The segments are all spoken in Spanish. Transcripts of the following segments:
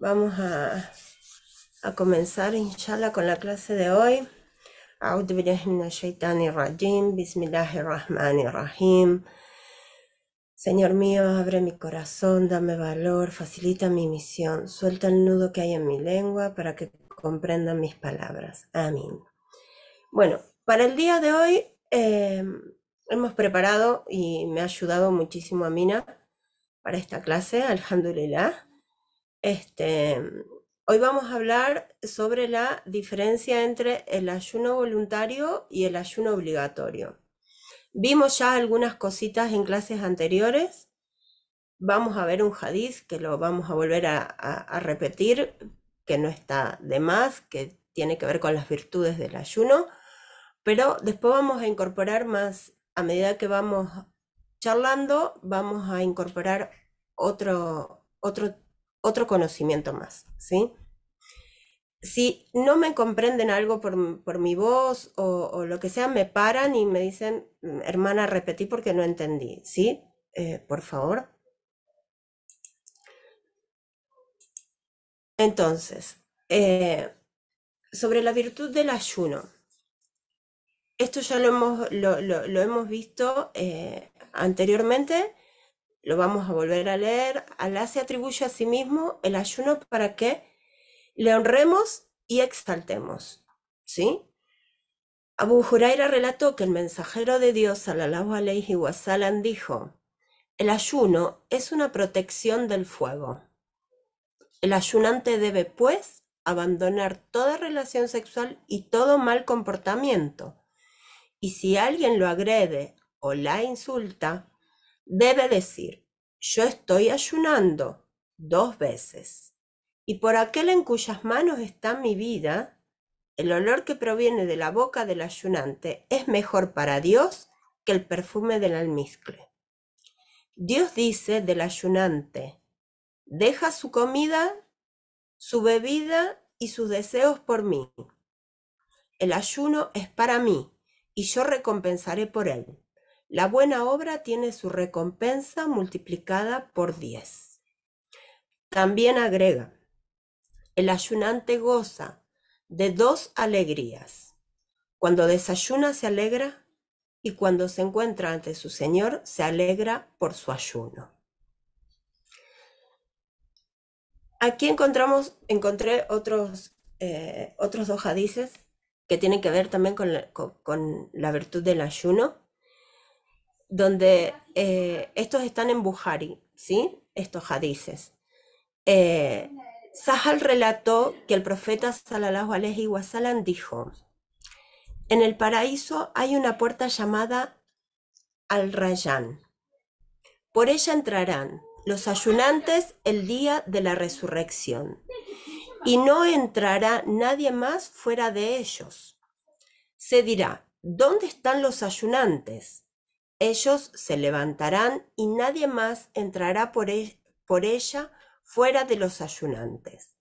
Vamos a, a comenzar, inshallah, con la clase de hoy. أعوذ بالله من الشيطان الرجيم بسم الله الرحمن الرحيم Señor mío, abre mi corazón, dame valor, facilita mi misión, suelta el nudo que hay en mi lengua para que comprendan mis palabras. Amén. Bueno, para el día de hoy eh, hemos preparado y me ha ayudado muchísimo Amina para esta clase, alhamdulillah. Este, hoy vamos a hablar sobre la diferencia entre el ayuno voluntario y el ayuno obligatorio. Vimos ya algunas cositas en clases anteriores. Vamos a ver un hadiz que lo vamos a volver a, a- repetir, que no está de más, que tiene que ver con las virtudes del ayuno, pero después vamos a incorporar más, a medida que vamos charlando, vamos a incorporar otro, otro, otro conocimiento más, ¿sí? Si no me comprenden algo por, por mi voz o, lo que sea, me paran y me dicen, "Mm, hermana, repetí porque no entendí, ¿sí? Eh, por favor. Entonces, eh, sobre la virtud del ayuno. Esto ya lo hemos, lo hemos visto eh, anteriormente, lo vamos a volver a leer. Alá se atribuye a sí mismo el ayuno para que le honremos y exaltemos, ¿sí? Abu Huraira relató que el mensajero de Dios, sallallahu alaihi wasallam, dijo, el ayuno es una protección del fuego. El ayunante debe, pues, abandonar toda relación sexual y todo mal comportamiento. Y si alguien lo agrede o la insulta, debe decir, yo estoy ayunando dos veces. Y por aquel en cuyas manos está mi vida, el olor que proviene de la boca del ayunante es mejor para Dios que el perfume del almizcle. Dios dice del ayunante, deja su comida, su bebida y sus deseos por mí. El ayuno es para mí y yo recompensaré por él. La buena obra tiene su recompensa multiplicada por diez. También agrega, el ayunante goza de dos alegrías. Cuando desayuna se alegra y cuando se encuentra ante su Señor se alegra por su ayuno. Aquí encontramos, encontré otros, eh, otros dos hadices que tienen que ver también con con la virtud del ayuno, donde eh, estos están en Bukhari, ¿sí? Estos hadices. Eh, Sahal relató que el profeta sallallahu alaihi wasallam dijo, en el paraíso hay una puerta llamada Al-Rayyan. Por ella entrarán los ayunantes el día de la resurrección, y no entrará nadie más fuera de ellos. Se dirá, ¿dónde están los ayunantes? Ellos se levantarán y nadie más entrará por, e- por ella fuera de los ayunantes.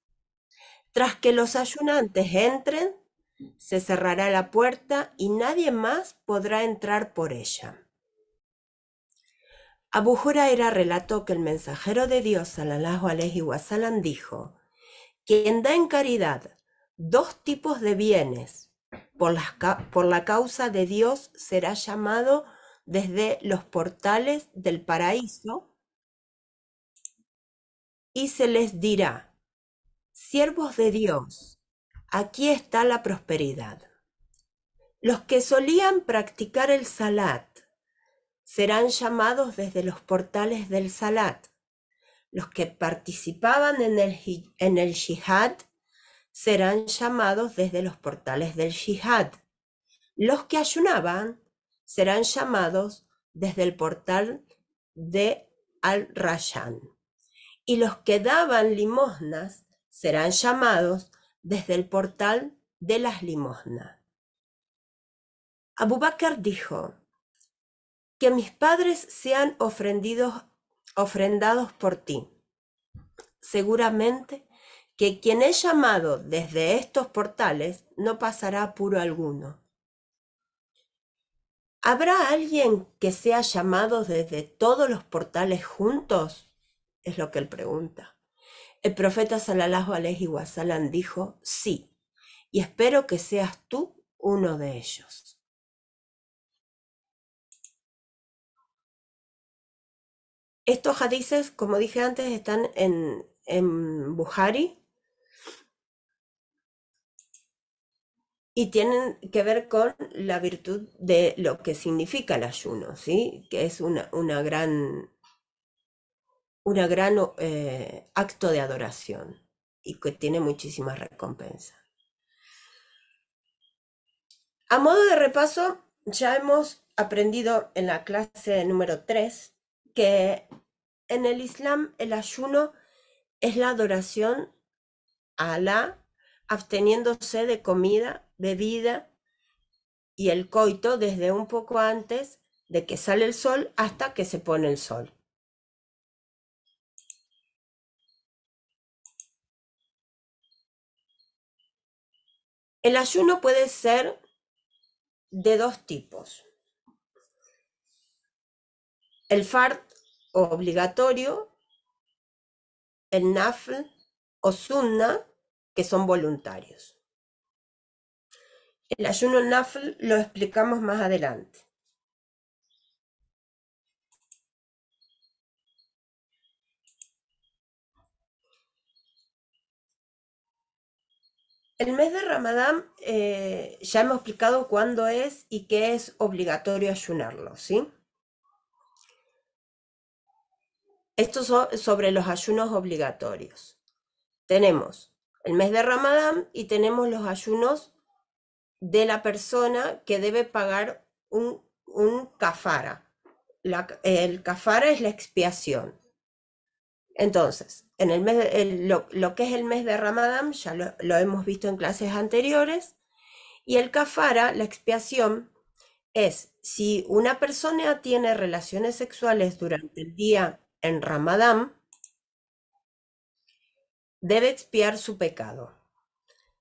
Tras que los ayunantes entren, se cerrará la puerta y nadie más podrá entrar por ella. Abu Huraira relató que el mensajero de Dios, sallallahu alaihi wasallam, dijo: Quien da en caridad dos tipos de bienes por, la causa de Dios será llamado desde los portales del paraíso y se les dirá: Siervos de Dios, aquí está la prosperidad. Los que solían practicar el salat serán llamados desde los portales del salat. Los que participaban en el, en el jihad serán llamados desde los portales del jihad. Los que ayunaban serán llamados desde el portal de Al-Rayyan. Y los que daban limosnas serán llamados desde el portal de las limosnas. Abu Bakr dijo, que mis padres sean ofrendidos, ofrendados por ti. Seguramente que quien es llamado desde estos portales no pasará apuro alguno. ¿Habrá alguien que sea llamado desde todos los portales juntos? Es lo que él pregunta. El profeta Salallahu alaihi wasallam dijo, sí, y espero que seas tú uno de ellos. Estos hadices, como dije antes, están en, en Buhari y tienen que ver con la virtud de lo que significa el ayuno, ¿sí? que es una, una gran, una gran eh, acto de adoración y que tiene muchísimas recompensas. A modo de repaso, ya hemos aprendido en la clase número 3 que en el Islam el ayuno es la adoración a Alá absteniéndose de comida, bebida y el coito desde un poco antes de que sale el sol hasta que se pone el sol. El ayuno puede ser de dos tipos. El fard obligatorio, el nafl o sunna, que son voluntarios. El ayuno nafl lo explicamos más adelante. El mes de Ramadán eh, ya hemos explicado cuándo es y qué es obligatorio ayunarlo, ¿sí? Esto es sobre los ayunos obligatorios. Tenemos el mes de Ramadán y tenemos los ayunos de la persona que debe pagar un, un kafara. el kafara es la expiación. Entonces, en el mes lo, que es el mes de Ramadán, ya lo, hemos visto en clases anteriores, y el kafara, la expiación, es si una persona tiene relaciones sexuales durante el día en Ramadán, debe expiar su pecado,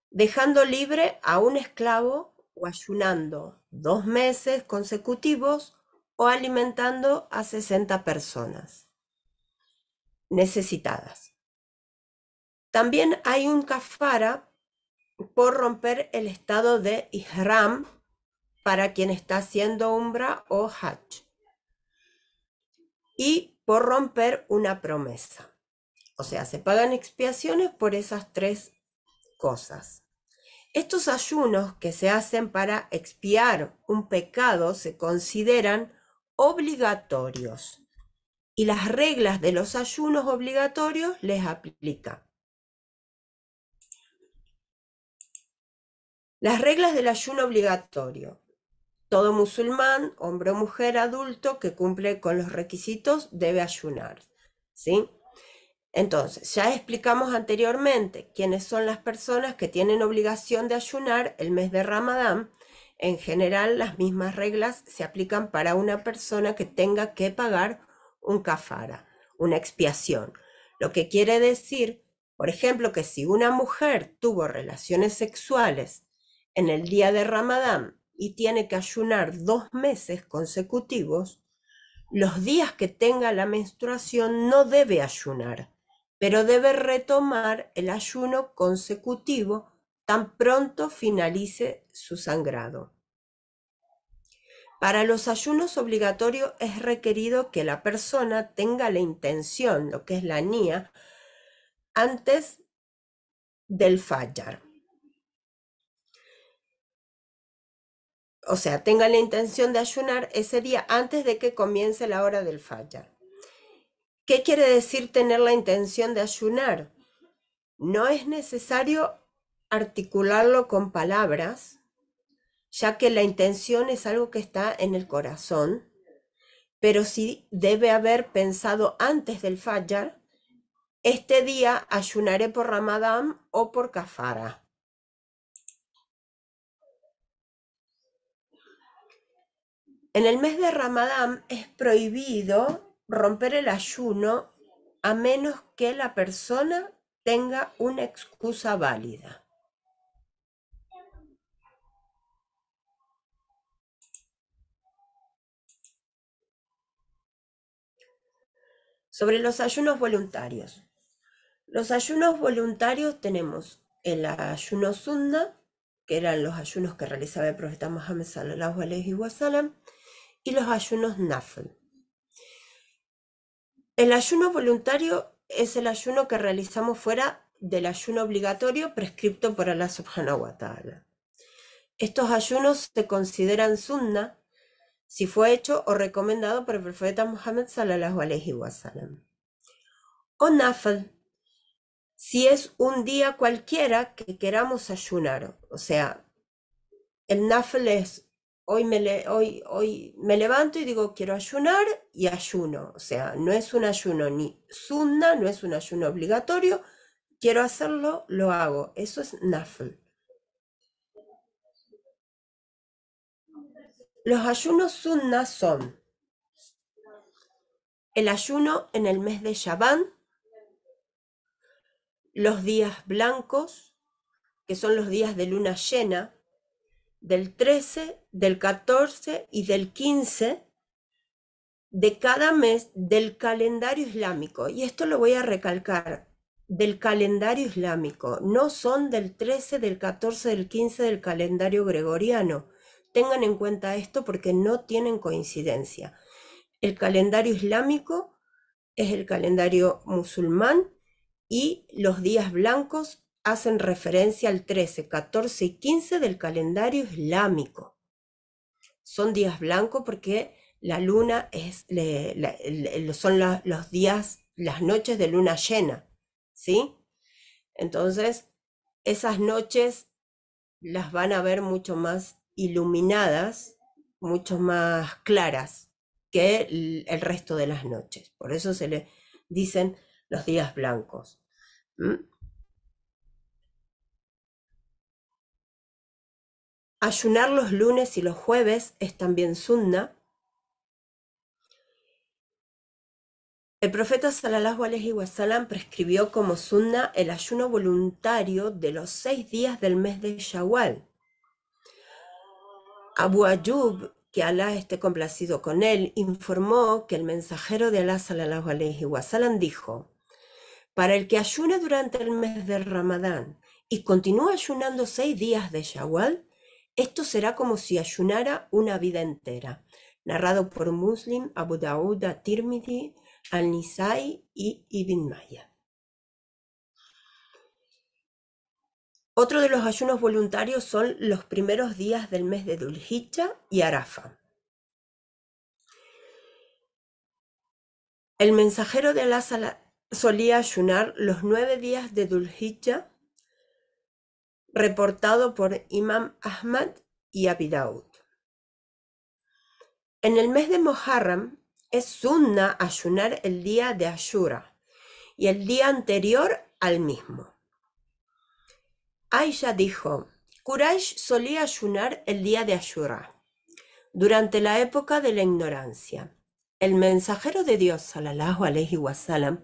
dejando libre a un esclavo o ayunando dos meses consecutivos o alimentando a 60 personas necesitadas. También hay un kafara por romper el estado de ihram para quien está haciendo umbra o hajj y por romper una promesa. O sea, se pagan expiaciones por esas tres cosas. Estos ayunos que se hacen para expiar un pecado se consideran obligatorios y las reglas de los ayunos obligatorios les aplica. Las reglas del ayuno obligatorio. Todo musulmán, hombre o mujer adulto que cumple con los requisitos debe ayunar. ¿sí? Entonces, ya explicamos anteriormente quiénes son las personas que tienen obligación de ayunar el mes de Ramadán. En general, las mismas reglas se aplican para una persona que tenga que pagar un kafara, una expiación. Lo que quiere decir, por ejemplo, que si una mujer tuvo relaciones sexuales en el día de Ramadán y tiene que ayunar dos meses consecutivos, los días que tenga la menstruación no debe ayunar, pero debe retomar el ayuno consecutivo tan pronto finalice su sangrado. Para los ayunos obligatorios es requerido que la persona tenga la intención, lo que es la NIA, antes del fallar. O sea, tenga la intención de ayunar ese día antes de que comience la hora del fallar. ¿Qué quiere decir tener la intención de ayunar? No es necesario articularlo con palabras, ya que la intención es algo que está en el corazón, pero sí debe haber pensado antes del fallar, este día ayunaré por Ramadán o por Kafara. En el mes de Ramadán es prohibido romper el ayuno a menos que la persona tenga una excusa válida. Sobre los ayunos voluntarios. Los ayunos voluntarios tenemos el ayuno sunna, que eran los ayunos que realizaba el profeta Muhammad sallallahu alaihi wasallam, y los ayunos nafl. El ayuno voluntario es el ayuno que realizamos fuera del ayuno obligatorio prescripto por Allah subhanahu wa ta'ala. Estos ayunos se consideran sunna si fue hecho o recomendado por el profeta Muhammad sallallahu alaihi wasallam. O nafl, si es un día cualquiera que queramos ayunar, o sea, el nafl es hoy me, levanto y digo quiero ayunar y ayuno, o sea, no es un ayuno ni sunna, no es un ayuno obligatorio, quiero hacerlo, lo hago, eso es nafl. Los ayunos sunna son el ayuno en el mes de Shaban, los días blancos, que son los días de luna llena, del 13, del 14 y del 15 de cada mes del calendario islámico. Y esto lo voy a recalcar, del calendario islámico, no son del 13, del 14, del 15 del calendario gregoriano Tengan en cuenta esto porque no tienen coincidencia. El calendario islámico es el calendario musulmán y los días blancos hacen referencia al 13, 14 y 15 del calendario islámico. Son días blancos porque la luna es, son los días, las noches de luna llena, ¿sí? Entonces, esas noches las van a ver mucho más iluminadas, mucho más claras que el, resto de las noches. Por eso se le dicen los días blancos. Ayunar los lunes y los jueves es también sunna. El profeta sallallahu alaihi wasallam prescribió como sunna el ayuno voluntario de los seis días del mes de Shawwal. Abu Ayyub, que Alá esté complacido con él, informó que el mensajero de Alá sallallahu alaihi wasallam dijo: Para el que ayune durante el mes de Ramadán y continúa ayunando seis días de Shawwal, esto será como si ayunara una vida entera. Narrado por Muslim, Abu Dawud, Tirmidhi, Al-Nisai y Ibn Maya. Otro de los ayunos voluntarios son los primeros días del mes de Dulhijja y Arafa. El mensajero de Allah solía ayunar los nueve días de Dulhijja, reportado por Imam Ahmad y Abidaud. En el mes de Muharram es sunna ayunar el día de Ashura y el día anterior al mismo. Aisha dijo, Quraysh solía ayunar el día de Ashura, durante la época de la ignorancia. El mensajero de Dios, salallahu alaihi wasallam,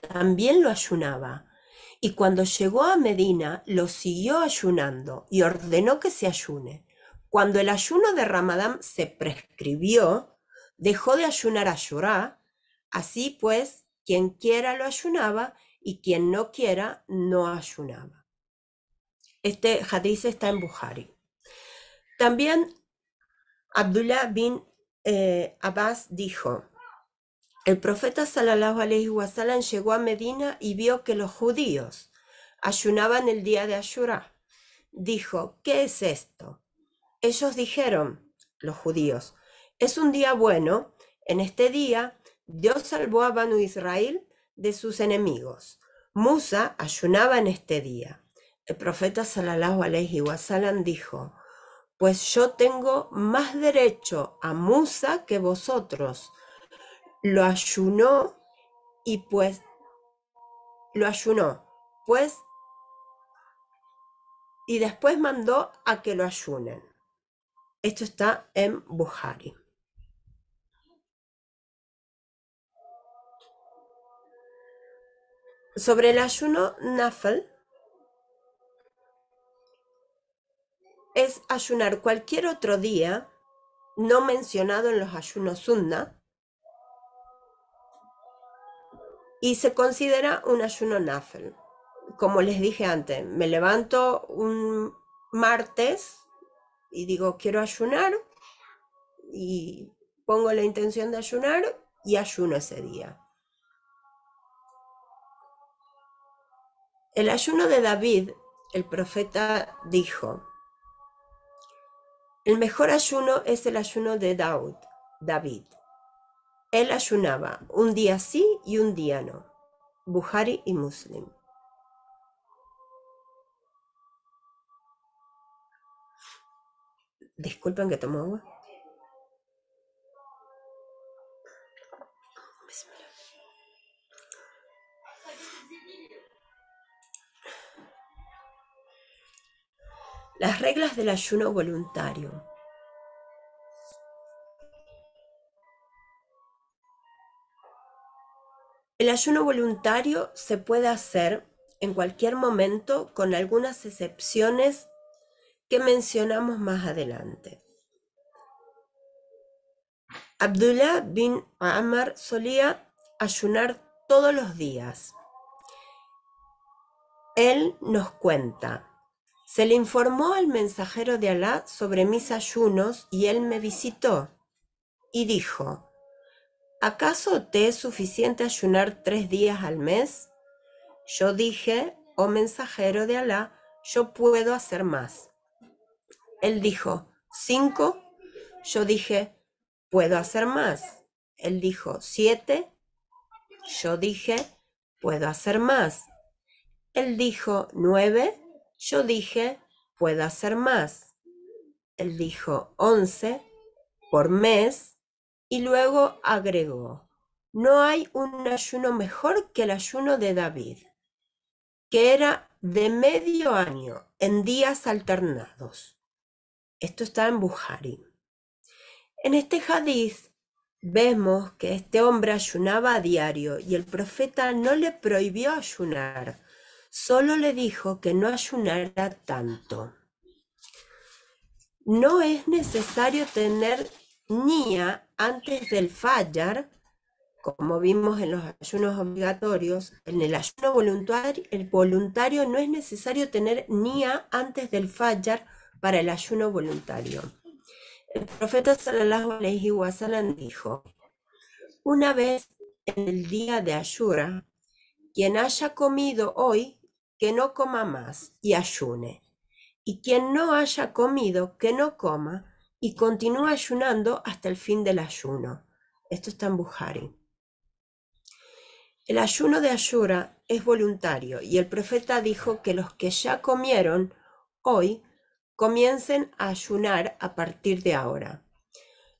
también lo ayunaba, y cuando llegó a Medina lo siguió ayunando y ordenó que se ayune. Cuando el ayuno de Ramadán se prescribió, dejó de ayunar Ashura, así pues, quien quiera lo ayunaba y quien no quiera no ayunaba. Este hadith está en Bukhari. También Abdullah bin eh, Abbas dijo, el profeta sallallahu alaihi wasallam llegó a Medina y vio que los judíos ayunaban el día de Ashura. Dijo, ¿qué es esto? Ellos dijeron, los judíos, es un día bueno. En este día Dios salvó a Banu Israel de sus enemigos. Musa ayunaba en este día. El profeta sallallahu alaihi wasallam dijo, pues yo tengo más derecho a Musa que vosotros. Lo ayunó y pues lo ayunó, pues y después mandó a que lo ayunen. Esto está en Buhari. Sobre el ayuno Nafal, es ayunar cualquier otro día no mencionado en los ayunos sunna y se considera un ayuno nafel. Como les dije antes, me levanto un martes y digo, quiero ayunar y pongo la intención de ayunar y ayuno ese día. El ayuno de David, el profeta dijo, el mejor ayuno es el ayuno de Daud, David. Él ayunaba un día sí y un día no. Buhari y Muslim. Disculpen que tomo agua. Las reglas del ayuno voluntario. El ayuno voluntario se puede hacer en cualquier momento con algunas excepciones que mencionamos más adelante. Abdullah bin Amr solía ayunar todos los días. Él nos cuenta, se le informó al mensajero de Alá sobre mis ayunos y él me visitó y dijo, ¿acaso te es suficiente ayunar tres días al mes? Yo dije, oh mensajero de Alá, yo puedo hacer más. Él dijo, cinco. Yo dije, puedo hacer más. Él dijo, siete. Yo dije, puedo hacer más. Él dijo, nueve. Yo dije, puedo hacer más. Él dijo, once por mes y luego agregó, no hay un ayuno mejor que el ayuno de David, que era de medio año en días alternados. Esto está en Buhari. En este hadiz vemos que este hombre ayunaba a diario y el profeta no le prohibió ayunar, Solo le dijo que no ayunara tanto. No es necesario tener nia antes del fallar, como vimos en los ayunos obligatorios. En el ayuno voluntario, el voluntario no es necesario tener nia antes del fallar para el ayuno voluntario. El profeta sallallahu alaihi wasallam dijo: Una vez en el día de Ashura, quien haya comido hoy que no coma más y ayune. Y quien no haya comido, que no coma y continúe ayunando hasta el fin del ayuno. Esto está en Buhari. El ayuno de Ayura es voluntario y el profeta dijo que los que ya comieron hoy comiencen a ayunar a partir de ahora.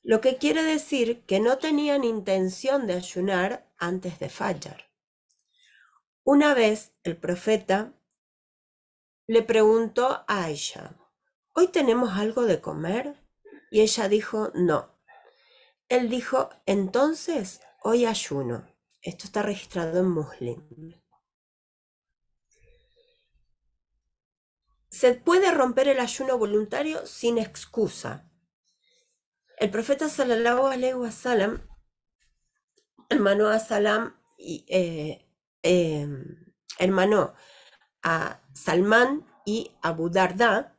Lo que quiere decir que no tenían intención de ayunar antes de fallar. Una vez el profeta le preguntó a ella, ¿hoy tenemos algo de comer? Y ella dijo, no. Él dijo, entonces, hoy ayuno. Esto está registrado en Muslim. Se puede romper el ayuno voluntario sin excusa. El profeta sallallahu alaihi wasallam hermanó a Salam y eh, Em, hermano a Salmán y Abu Darda,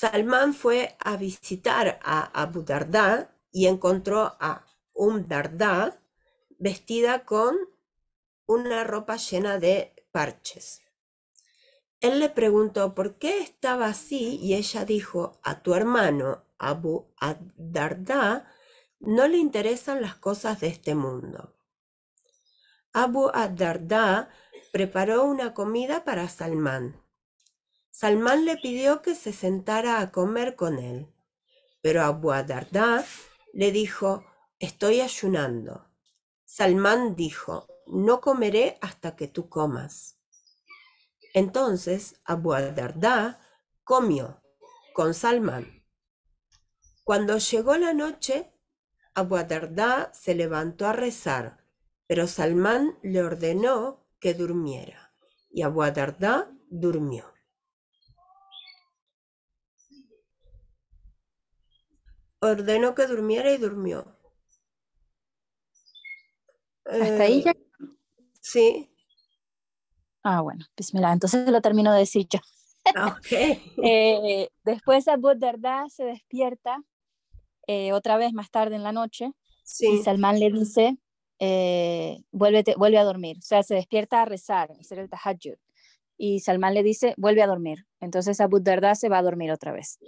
Salmán fue a visitar a Abu Darda y encontró a Um Darda vestida con una ropa llena de parches. Él le preguntó por qué estaba así y ella dijo, a tu hermano Abu Darda no le interesan las cosas de este mundo. Abu ad-Darda preparó una comida para Salmán. Salmán le pidió que se sentara a comer con él, pero Abu le dijo, estoy ayunando. Salmán dijo, no comeré hasta que tú comas. Entonces Abu comió con Salmán. Cuando llegó la noche, Abu se levantó a rezar pero Salmán le ordenó que durmiera y Abu durmió. Ordenó que durmiera y durmió. ¿Hasta ahí ya? Eh, sí. Ah, bueno, bismillah. Entonces lo termino de decir yo. Ah, Ok. Eh, después Abu Darda se despierta eh, otra vez más tarde en la noche y Sí. Salman le dice, eh, "Vuélvete- vuelve a dormir. O sea, se despierta a rezar, a hacer el tahajjud. Y Salman le dice, vuelve a dormir. Entonces Abu Darda se va a dormir otra vez.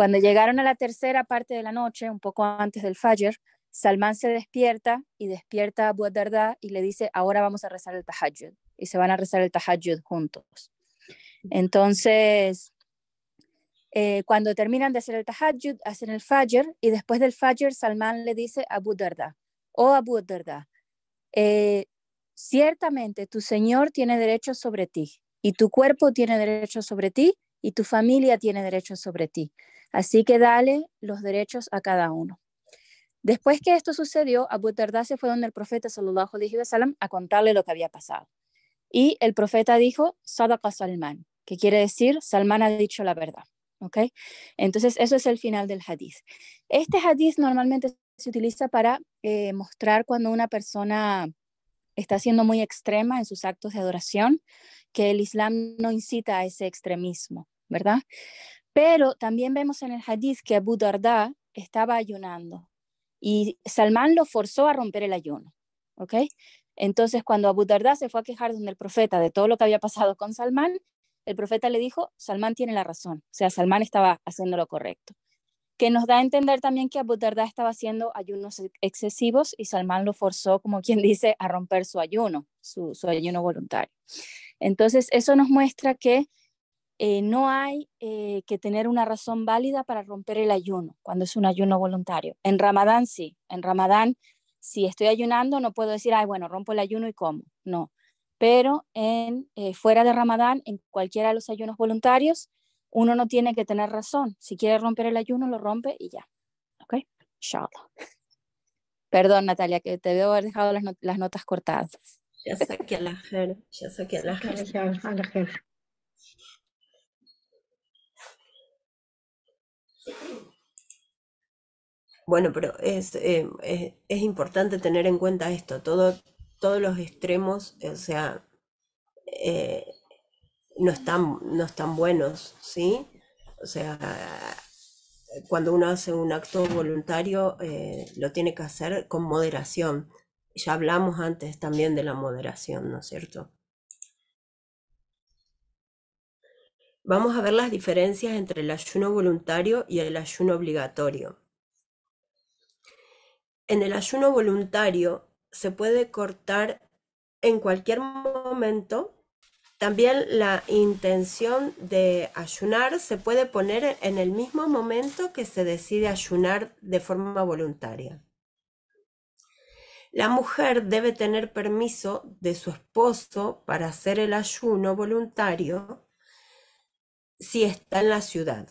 Cuando llegaron a la tercera parte de la noche, un poco antes del Fajr, Salman se despierta y despierta a Abu Darda y le dice, ahora vamos a rezar el tahajjud. Y se van a rezar el tahajjud juntos. Entonces, eh, cuando terminan de hacer el tahajjud, hacen el fajr y después del fajr Salman le dice a Abu Darda, oh Abu Darda, eh, ciertamente tu Señor tiene derechos sobre ti y tu cuerpo tiene derechos sobre ti y tu familia tiene derechos sobre ti. Así que dale los derechos a cada uno. Después que esto sucedió, Abu Darda se fue donde el profeta sallallahu alaihi wasallam a contarle lo que había pasado. Y el profeta dijo, Sadaqa Salman, que quiere decir, Salman ha dicho la verdad. ¿ok? Entonces, eso es el final del hadith. Este hadith normalmente se utiliza para eh, mostrar cuando una persona está siendo muy extrema en sus actos de adoración, que el Islam no incita a ese extremismo, ¿verdad? Pero también vemos en el hadith que Abu Darda estaba ayunando y Salman lo forzó a romper el ayuno, ¿ok? Entonces, cuando Abu Darda se fue a quejar donde el profeta de todo lo que había pasado con Salman, el profeta le dijo, Salman tiene la razón, o sea, Salman estaba haciendo lo correcto. Que nos da a entender también que Abu Darda estaba haciendo ayunos excesivos y Salman lo forzó, como quien dice, a romper su ayuno, su, su ayuno voluntario. Entonces, eso nos muestra que eh, no hay eh, que tener una razón válida para romper el ayuno cuando es un ayuno voluntario. En Ramadán sí, en Ramadán si estoy ayunando no puedo decir, ay, bueno, rompo el ayuno y como. No, pero en, eh, fuera de Ramadán, en cualquiera de los ayunos voluntarios, uno no tiene que tener razón. Si quiere romper el ayuno, lo rompe y ya. ¿Ok? Inshallah. Perdón, Natalia, que te debo haber dejado las, not las notas cortadas. Ya saqué a la jer, ya saqué a la jer. Bueno, pero es, eh, es, es importante tener en cuenta esto, todo, todos los extremos, o sea, eh, no están, no están buenos, ¿sí? O sea, cuando uno hace un acto voluntario, eh, lo tiene que hacer con moderación. Ya hablamos antes también de la moderación, ¿no es cierto? Vamos a ver las diferencias entre el ayuno voluntario y el ayuno obligatorio. En el ayuno voluntario se puede cortar en cualquier momento. También la intención de ayunar se puede poner en el mismo momento que se decide ayunar de forma voluntaria. La mujer debe tener permiso de su esposo para hacer el ayuno voluntario si está en la ciudad,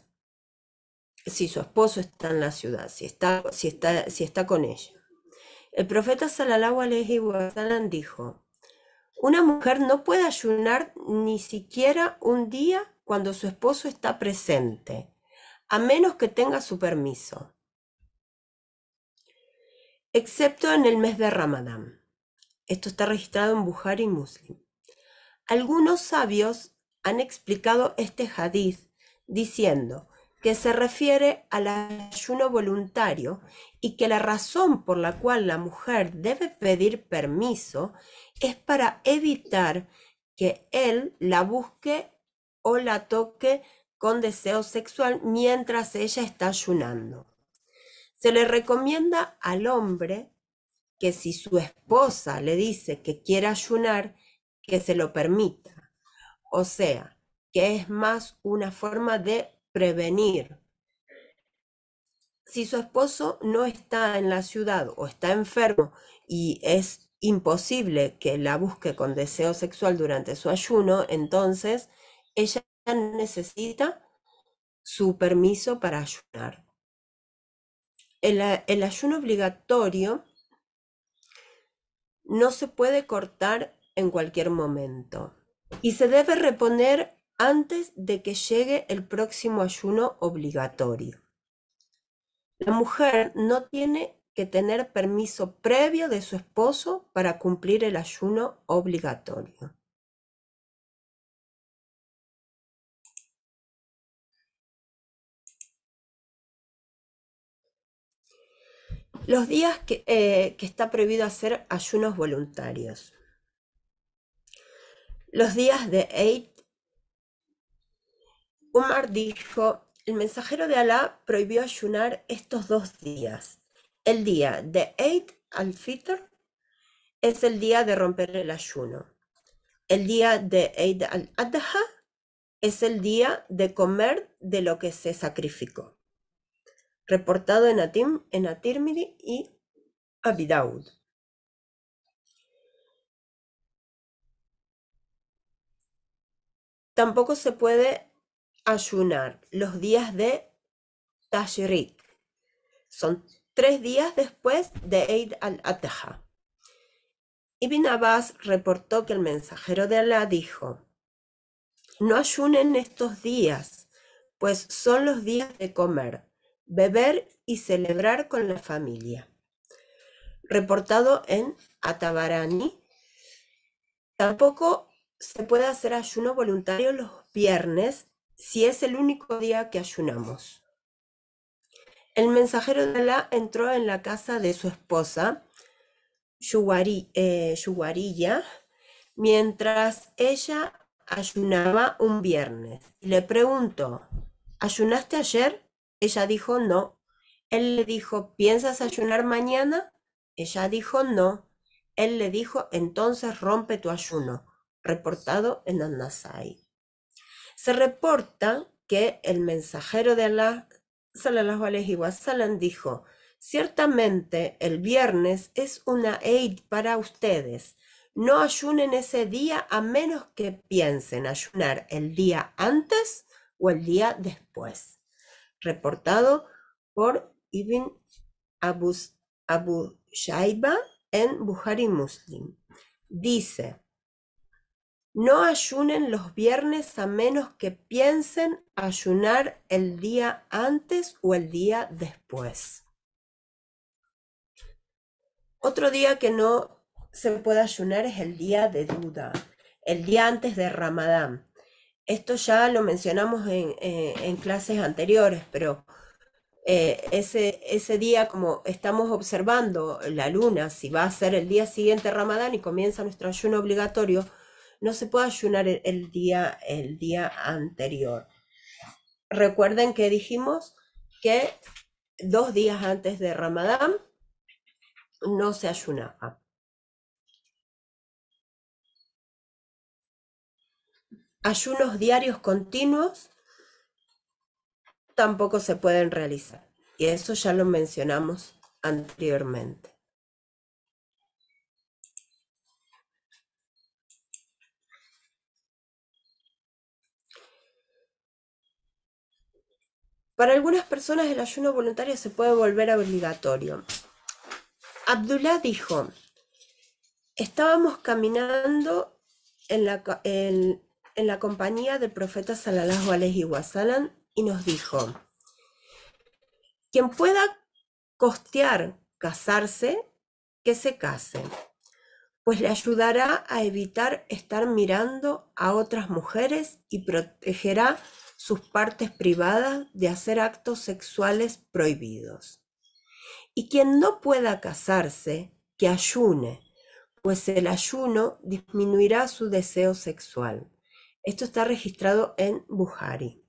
si su esposo está en la ciudad, si está, si está, si está con ella. El profeta sallallahu alaihi wasallam dijo, una mujer no puede ayunar ni siquiera un día cuando su esposo está presente, a menos que tenga su permiso, excepto en el mes de Ramadán. Esto está registrado en Bukhari y Muslim. Algunos sabios han explicado este hadith diciendo que se refiere al ayuno voluntario y que la razón por la cual la mujer debe pedir permiso es para evitar que él la busque o la toque con deseo sexual mientras ella está ayunando. Se le recomienda al hombre que si su esposa le dice que quiere ayunar, que se lo permita. O sea, que es más una forma de prevenir. Si su esposo no está en la ciudad o está enfermo y es imposible que la busque con deseo sexual durante su ayuno, entonces ella necesita su permiso para ayunar. El, el ayuno obligatorio no se puede cortar en cualquier momento y se debe reponer antes de que llegue el próximo ayuno obligatorio. La mujer no tiene que tener permiso previo de su esposo para cumplir el ayuno obligatorio. Los días que, eh, está prohibido hacer ayunos voluntarios. Los días de Eid, Umar dijo, el mensajero de Alá prohibió ayunar estos dos días. El día de Eid al-Fitr es el día de romper el ayuno. El día de Eid al-Adha es el día de comer de lo que se sacrificó. Reportado en Atim, en Atirmiri y Abidaud. Tampoco se puede ayunar los días de Tashrik. Son tres días después de Eid al-Adha. Ibn Abbas reportó que el mensajero de Alá dijo, no ayunen estos días, pues son los días de comer, beber y celebrar con la familia. Reportado en Atabarani. Tampoco se puede hacer ayuno voluntario los viernes si es el único día que ayunamos. El mensajero de Alá entró en la casa de su esposa, eh, Yuwarilla, mientras ella ayunaba un viernes. Le preguntó, ¿ayunaste ayer? Ella dijo no. Él le dijo, ¿piensas ayunar mañana? Ella dijo no. Él le dijo, entonces rompe tu ayuno reportado en An-Nasai. Se reporta que el mensajero de Allah, sallallahu wasallam, dijo, ciertamente el viernes es una Eid para ustedes. No ayunen ese día a menos que piensen ayunar el día antes o el día después. Reportado por Ibn Abu, Abu Shaiba en Bukhari Muslim. Dice, no ayunen los viernes a menos que piensen ayunar el día antes o el día después. Otro día que no se puede ayunar es el día de duda, el día antes de Ramadán. Esto ya lo mencionamos en, eh, clases anteriores, pero eh, ese, ese día, como estamos observando la luna, si va a ser el día siguiente Ramadán y comienza nuestro ayuno obligatorio, no se puede ayunar el, día, el día anterior. Recuerden que dijimos que dos días antes de Ramadán no se ayunaba. Ayunos diarios continuos tampoco se pueden realizar. Y eso ya lo mencionamos anteriormente. Para algunas personas el ayuno voluntario se puede volver obligatorio. Abdullah dijo, estábamos caminando en la, compañía del profeta Salallahu alaihi wasallam y nos dijo, quien pueda costear casarse, que se case, pues le ayudará a evitar estar mirando a otras mujeres y protegerá sus partes privadas de hacer actos sexuales prohibidos. Y quien no pueda casarse, que ayune, pues el ayuno disminuirá su deseo sexual. Esto está registrado en Buhari.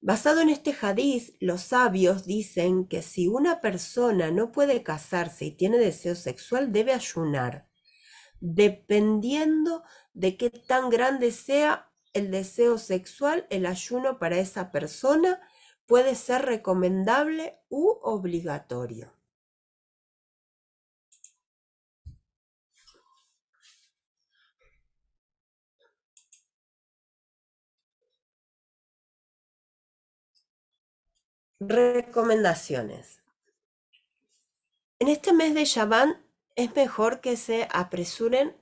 Basado en este hadiz, los sabios dicen que si una persona no puede casarse y tiene deseo sexual, debe ayunar, dependiendo de qué tan grande sea el deseo sexual, el ayuno para esa persona puede ser recomendable u obligatorio. Recomendaciones. En este mes de Shaban es mejor que se apresuren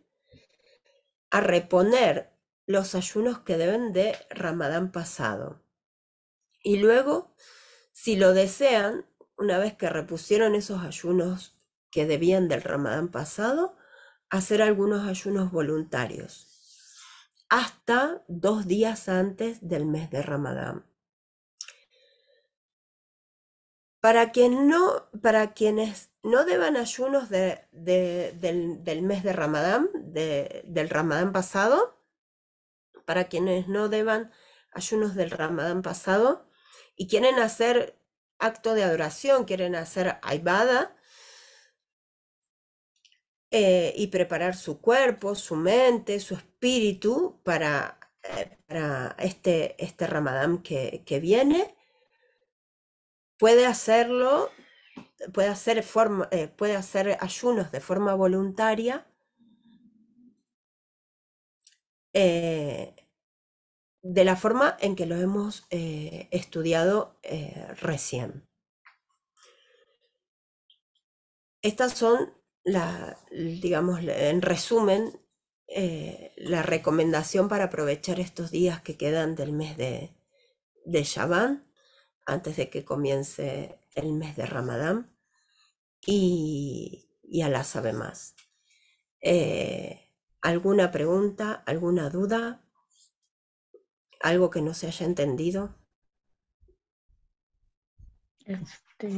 a reponer los ayunos que deben de Ramadán pasado. Y luego, si lo desean, una vez que repusieron esos ayunos que debían del ramadán pasado, hacer algunos ayunos voluntarios hasta dos días antes del mes de ramadán. Para, no, para quienes no deban ayunos del, mes de Ramadán, del Ramadán pasado, para quienes no deban ayunos del Ramadán pasado y quieren hacer acto de adoración, quieren hacer aibada eh, y preparar su cuerpo, su mente, su espíritu para, eh, para este, este Ramadán que, que viene, puede hacerlo, puede hacer, forma, eh, puede hacer ayunos de forma voluntaria. Eh, de la forma en que lo hemos eh, estudiado recién. Estas son, la, digamos, en resumen, la recomendación para aprovechar estos días que quedan del mes de, de Shaban antes de que comience el mes de Ramadán y, y la sabe más. Eh, ¿Alguna pregunta, alguna duda? ¿Algo que no se haya entendido? Este,